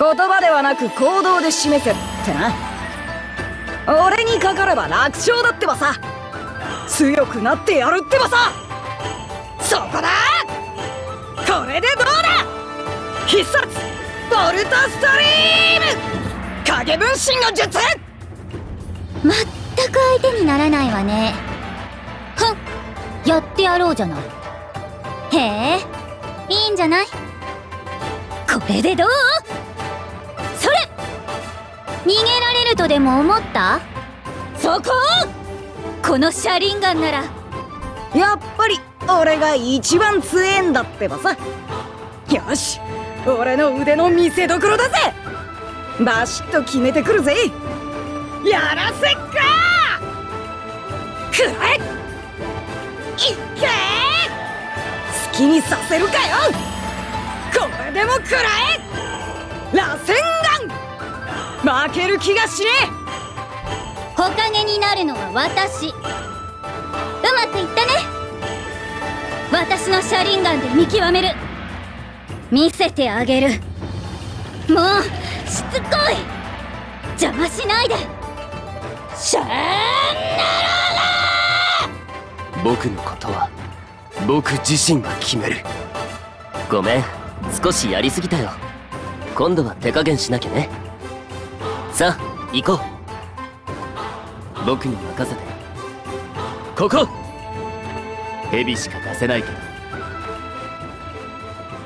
言葉ではなく行動で示せってな。俺にかかれば楽勝だってばさ。強くなってやるってばさ。そこだ。これでどうだ。必殺。ボルトストリーム。影分身の術。まったく相手にならないわね。はん。やってやろうじゃない。へえ。いいんじゃない。これでどう？逃げられるとでも思った？そこ！この車輪ガンなら。やっぱり俺が一番強えんだってばさ。よし俺の腕の見せ所だぜ。バシッと決めてくるぜ。やらせっか！くらえいっけ！好きにさせるかよ！これでもくらえ螺旋丸負ける気がしねえ。木陰になるのは私。うまくいったね。私の車輪ガンで見極める。見せてあげる。もうしつこい。邪魔しないで。シャーンナロー僕のことは僕自身が決める。ごめん。少しやりすぎたよ。今度は手加減しなきゃねさあ行こう。僕に任せて。ここ。蛇しか出せないけど。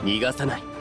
逃がさない。